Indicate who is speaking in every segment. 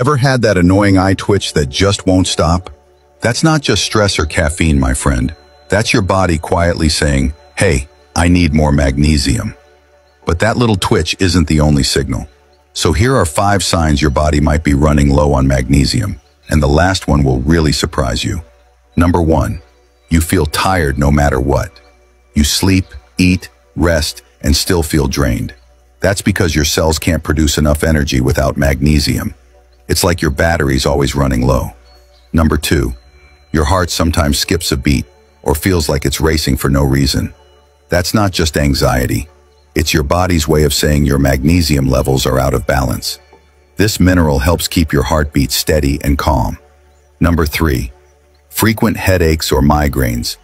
Speaker 1: Ever had that annoying eye twitch that just won't stop? That's not just stress or caffeine, my friend. That's your body quietly saying, hey, I need more magnesium. But that little twitch isn't the only signal. So here are five signs your body might be running low on magnesium, and the last one will really surprise you. Number one, you feel tired no matter what. You sleep, eat, rest, and still feel drained. That's because your cells can't produce enough energy without magnesium. It's like your battery's always running low. Number two, your heart sometimes skips a beat or feels like it's racing for no reason. That's not just anxiety. It's your body's way of saying your magnesium levels are out of balance. This mineral helps keep your heartbeat steady and calm. Number three, frequent headaches or migraines.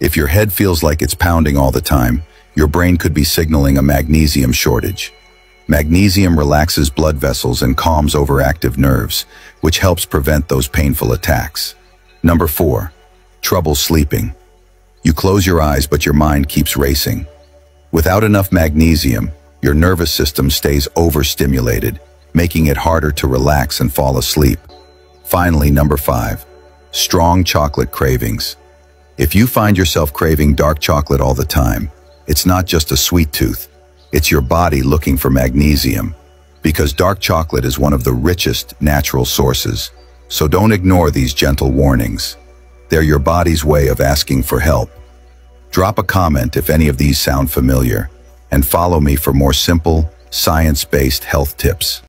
Speaker 1: If your head feels like it's pounding all the time, your brain could be signaling a magnesium shortage. Magnesium relaxes blood vessels and calms overactive nerves, which helps prevent those painful attacks. Number four, trouble sleeping. You close your eyes, but your mind keeps racing. Without enough magnesium, your nervous system stays overstimulated, making it harder to relax and fall asleep. Finally, number five, strong chocolate cravings. If you find yourself craving dark chocolate all the time, it's not just a sweet tooth. It's your body looking for magnesium. Because dark chocolate is one of the richest natural sources. So don't ignore these gentle warnings. They're your body's way of asking for help. Drop a comment if any of these sound familiar, and follow me for more simple, science-based health tips.